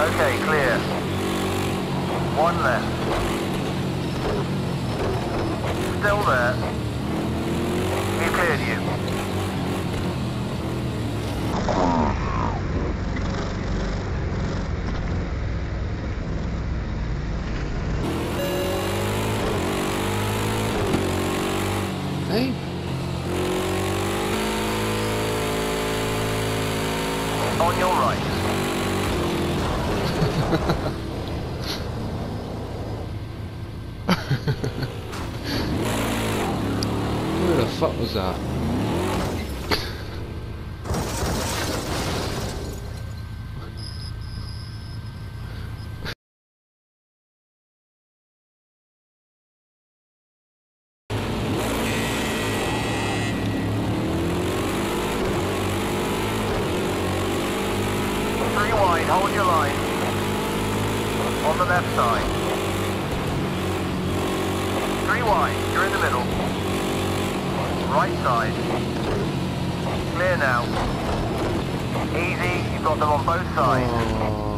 Okay, clear. One left. Still there. We cleared you. Hey, On your right. who the fuck was that? Three wide, hold your line. On the left side. Three wide, Right side. Clear now. Easy, you've got them on both sides. Oh.